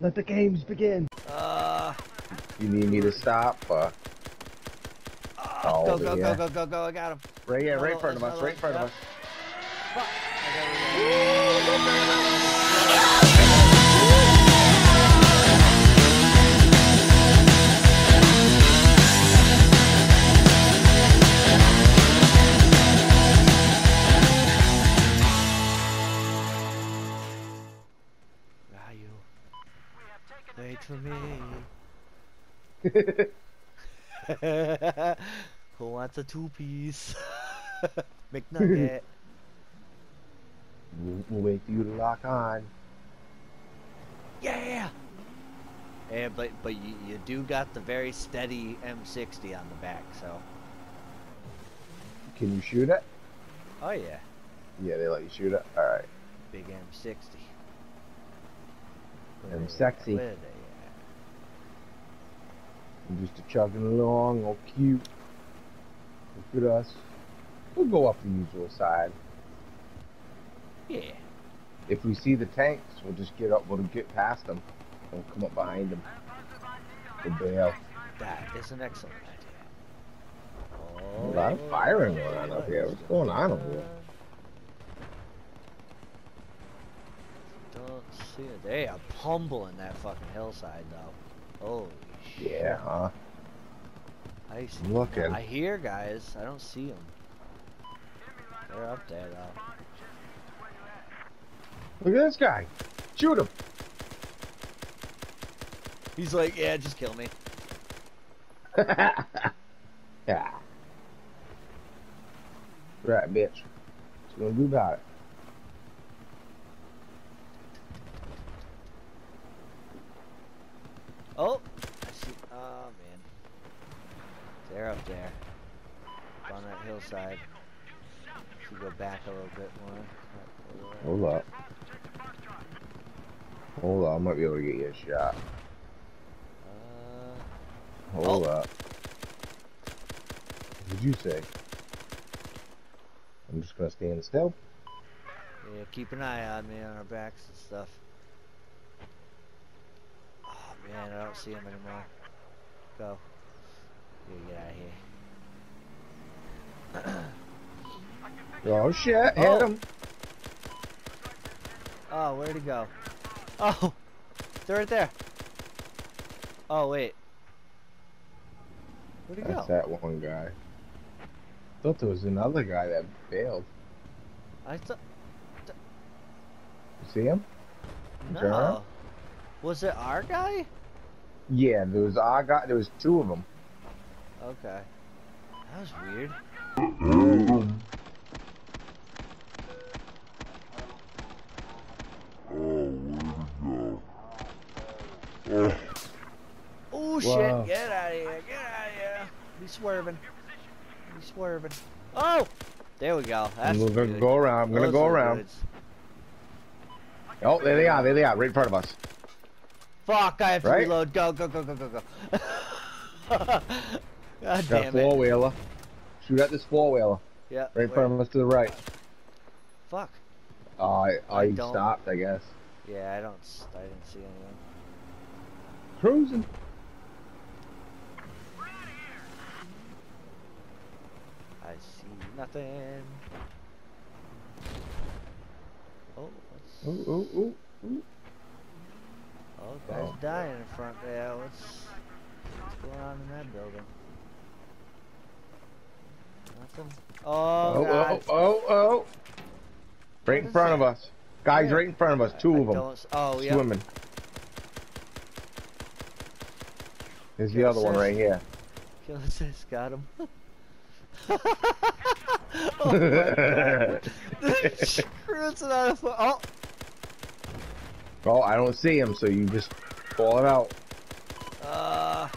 Let the games begin. Uh, You need me to stop? Uh, oh, go, go, yeah. go, go, go, go, I got him. right here, right in front of us, right in front of us. Fuck. Wait for me. Who wants a two-piece? McNugget. We'll, for you to lock on. yeah. Yeah, but but you, you do got the very steady M60 on the back, so. Can you shoot it? Oh yeah, Yeah, they let you shoot it. All right. big M60. Where M they sexy. Where they at? I'm just chugging along, all cute. Look at us. We'll go up the usual side. Yeah. If we see the tanks, we'll just get up. We'll get past them. We'll come up behind them. We'll bail. That is an excellent idea. A lot of firing going on up here. What's going on over here? Don't see it. They are pummeling that fucking hillside though. Holy. Yeah, huh? I see. I'm looking. I hear guys. I don't see them. They're up there though. Look at this guy. Shoot him. He's like, yeah, just kill me. yeah. Right, bitch. What you gonna do about it? Oh, I see. Oh man, they're up there, up that hillside. Should go back a little bit more. Hold up. Hold up. I might be able to get you a shot. Uh, Hold Oh. up. What did you say? I'm just gonna stand still. yeah, keep an eye on me on our backs and stuff. Oh man, I don't see him anymore. Go. You get out of here. Oh shit! Hit Oh. him. Oh, where'd he go? Oh, they're right there. Oh wait. Where'd he That's go? that one guy. I Thought there was another guy that failed. I thought You see him? no. Was it our guy? Yeah, there was our guy. There was two of them. Okay. That was weird. Oh shit! Wow. Get out of here! Get out of here! Be swerving. Be swerving. Oh! There we go. That's We're gonna good. go around. I'm gonna Those go around. goods. Oh, there they are. There they are. Right in front of us. Fuck! I have to Right? reload. Go! Go! Go! Go! Go! Go! God Got a damn four it! wheeler. Shoot at this four wheeler. Yeah. Right in front of us to the right. Fuck. Oh, I, I I stopped, I guess. Yeah, I don't. I didn't see anyone. Cruising. I see nothing. Oh. Ooh, ooh, ooh, ooh. Oh, guys Oh. dying in front there. What's, what's going on in that building? Nothing. Oh, Oh, God. oh, oh, oh. Right in is front of us. Guys, Where? right in front of us. Two I of them. Oh, yeah. Swimming. There's the other one right here. Kill assist. Got him. oh, my God. Cruising on a. Oh, Oh, I don't see him, so you just call it out. uh,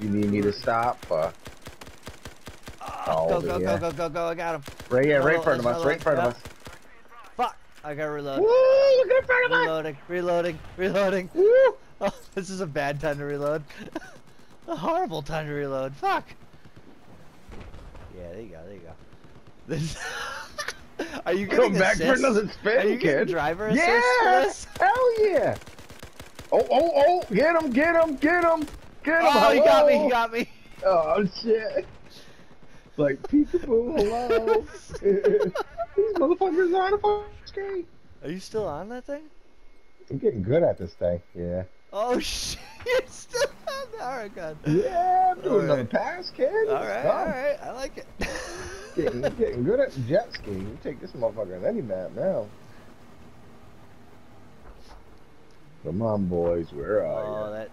You need me to stop? Uh, oh, go, go, go, go, go, go. I got him. right here, right in front of us, right in front of us. Fuck. I gotta reload. Woo, look in front of us! Reloading, reloading, reloading. Woo! Oh, this is a bad time to reload. a horrible time to reload. Fuck. Yeah, there you go, there you go. This. Are you getting back for assist? another Are spin, you getting kid. driver assist Yeah! for? Hell yeah! Oh, oh, oh! Get him! Get him! Get him! Get him! Oh, he got me! He hello! got me! Oh shit! Like peekaboo, hello. These motherfuckers are on a fucking skate. Are you still on that thing? I'm getting good at this thing. Yeah. Oh shit! You're still on the Alright, God. Yeah, I'm doing another Alright. pass, kid. Let's Alright, go. alright. I like it. Getting, getting good at jet skiing. You take this motherfucker on any map now. Come on, boys. Where are you? oh, that.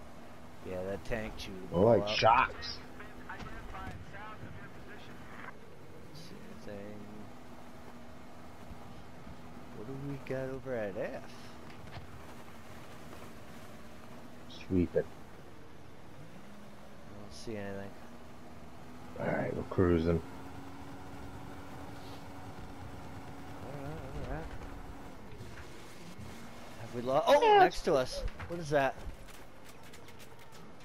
Yeah, that tank chewed you? them like up. shots. See anything? What do we got over at F? Sweep it. I don't see anything. Alright, we're cruising. Alright, alright. Have we lost? Oh, next to us. What is that?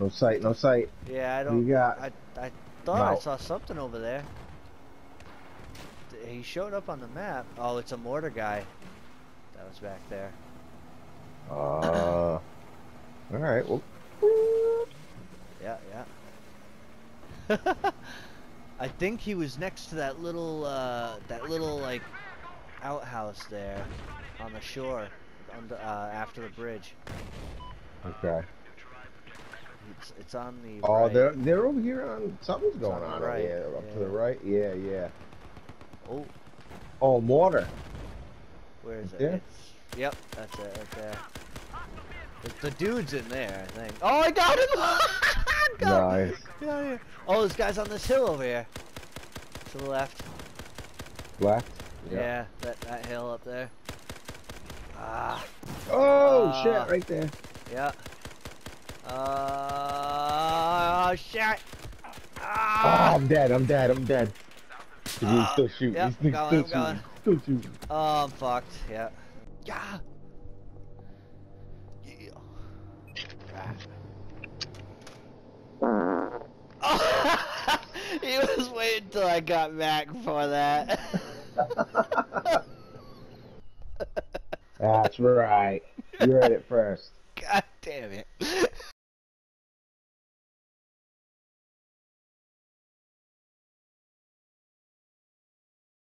No sight, no sight. Yeah, I don't. you got? I I thought I saw something over there. He showed up on the map. Oh, it's a mortar guy. That was back there. Uh, Alright, well. Yeah, yeah. I think he was next to that little, uh, that little like outhouse there on the shore, on the, uh, after the bridge. Okay. It's, it's on the. Oh, right. they're they're over here on something's It's going on on right, right. here, up to the right. Yeah, yeah. Oh, Oh, mortar. where is it? Yeah. It's, yep, that's it, right there. The, the dude's in there, I think. Oh, I got him! got! Nice. Get out here. Oh, this guy's on this hill over here. To the left. Left. Yeah, that, that hill up there. Ah, Oh Uh, shit! Right there. yeah. Uh, oh, shit! Oh, Ah! I'm dead. I'm dead. I'm dead. Ah, still shoot. yep, niggas going, still going. shooting. Still shooting. Oh, I'm fucked. Yeah. Yeah. Yeah. Ah. he was waiting till I got back for that. That's right. You heard it first. God damn it.